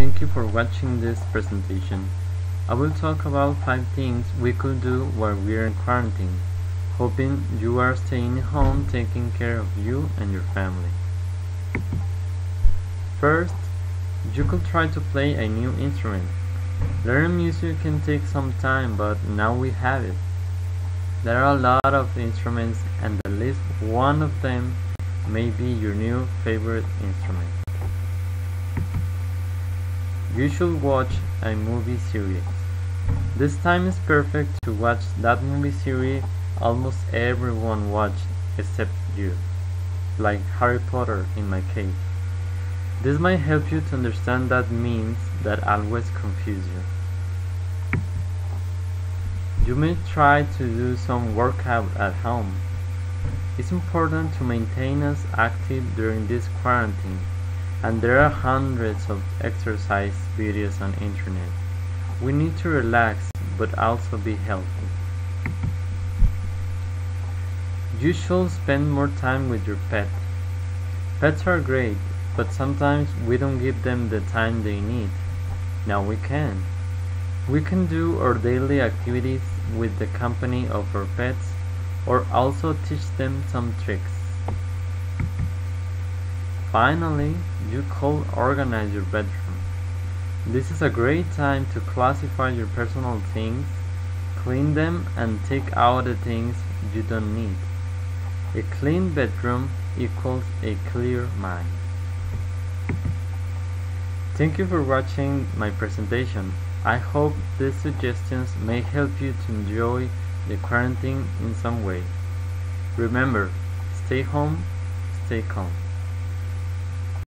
Thank you for watching this presentation. I will talk about 5 things we could do while we're in quarantine, hoping you are staying home taking care of you and your family. First, you could try to play a new instrument. Learning music can take some time, but now we have it. There are a lot of instruments and at least one of them may be your new favorite instrument. You should watch a movie series. This time is perfect to watch that movie series almost everyone watched except you, like Harry Potter in my case. This might help you to understand that means that always confuse you. You may try to do some workout at home. It's important to maintain us active during this quarantine and there are hundreds of exercise videos on internet. We need to relax but also be healthy. You should spend more time with your pet. Pets are great, but sometimes we don't give them the time they need. Now we can. We can do our daily activities with the company of our pets or also teach them some tricks. Finally, you could organize your bedroom. This is a great time to classify your personal things, clean them and take out the things you don't need. A clean bedroom equals a clear mind. Thank you for watching my presentation. I hope these suggestions may help you to enjoy the quarantine in some way. Remember, stay home, stay calm.